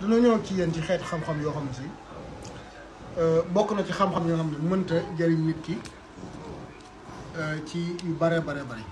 dina ñëw ci yéen ci xeet xam-xam yoo xam ne si euh, bokk na ci xam-xam yoo xam ne mënta jëriñ nit ki euh, ci yu bare bare bare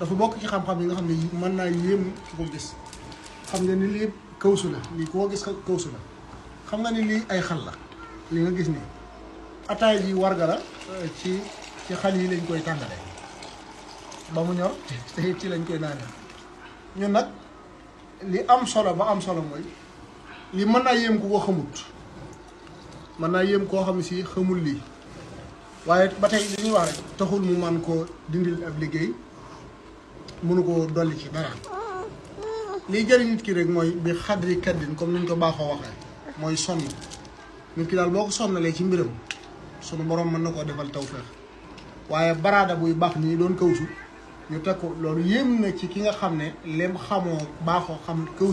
dafa bokk ci xam-xam yi nga xam ne mën naa yéem ci ko gis xam nga ni lii kawsu la lii koo gis kawsu la xam nga ni lii ay xal la li nga gis nii ataay ji warga la euh, ci ci xal yi lañ koy tàngale ba mu ñor te ci lañ koy naanee ñun nag li am solo ba am solo mooy li mën naa yéem ku ko xamut mën naa yéem koo xam si xamul lii waaye ba tey li ñuy wax rek taxul mu man koo dindil ab liggéey mënu koo dolli ci dara liy jëriñ nit ki rek mooy bi xadri kaddin comme niñ ko baaxoo waxee mooy sonn nit ki daal boo ko sonnalee ci mbiram sunu borom mën na koo defal tawfeex waaye baraada buy baax nii doon kawsu ñu teg ko loolu yéem na ci ki nga xam ne lem xamoo baaxoo xam kaw